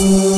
Podcast.